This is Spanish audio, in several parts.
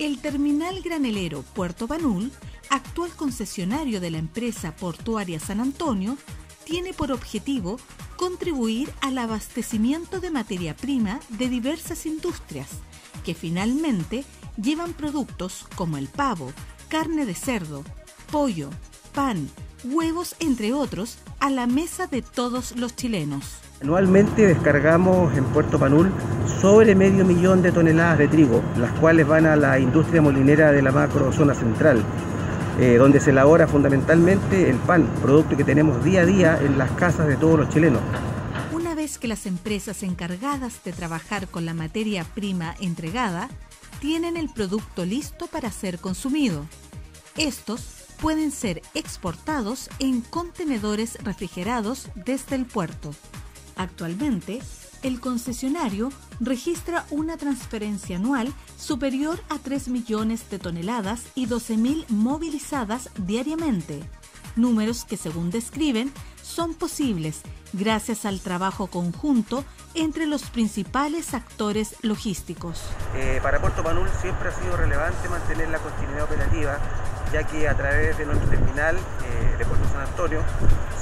El terminal granelero Puerto Banul, actual concesionario de la empresa portuaria San Antonio, tiene por objetivo contribuir al abastecimiento de materia prima de diversas industrias, que finalmente llevan productos como el pavo, carne de cerdo, pollo, pan, huevos, entre otros, a la mesa de todos los chilenos. Anualmente descargamos en Puerto Panul sobre medio millón de toneladas de trigo, las cuales van a la industria molinera de la macro zona central, eh, donde se elabora fundamentalmente el pan, producto que tenemos día a día en las casas de todos los chilenos. Una vez que las empresas encargadas de trabajar con la materia prima entregada tienen el producto listo para ser consumido, estos pueden ser exportados en contenedores refrigerados desde el puerto. Actualmente, el concesionario registra una transferencia anual superior a 3 millones de toneladas y 12.000 movilizadas diariamente, números que según describen son posibles gracias al trabajo conjunto entre los principales actores logísticos. Eh, para Puerto Manul siempre ha sido relevante mantener la continuidad operativa ya que a través de nuestro terminal eh, de Puerto San Antonio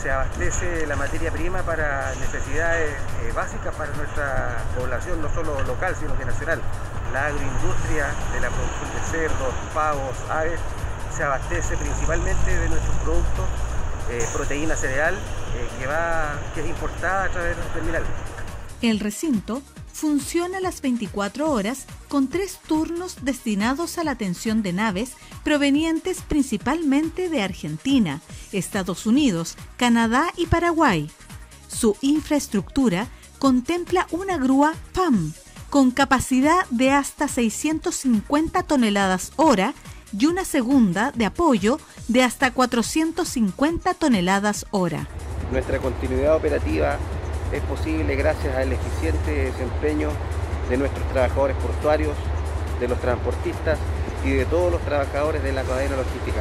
se abastece la materia prima para necesidades eh, básicas para nuestra población, no solo local, sino que nacional. La agroindustria de la producción de cerdos, pavos, aves, se abastece principalmente de nuestros productos, eh, proteína cereal, que, va, que es importada a través del terminal. El recinto funciona las 24 horas con tres turnos destinados a la atención de naves provenientes principalmente de Argentina, Estados Unidos, Canadá y Paraguay. Su infraestructura contempla una grúa PAM con capacidad de hasta 650 toneladas hora y una segunda de apoyo de hasta 450 toneladas hora. Nuestra continuidad operativa es posible gracias al eficiente desempeño de nuestros trabajadores portuarios, de los transportistas y de todos los trabajadores de la cadena logística.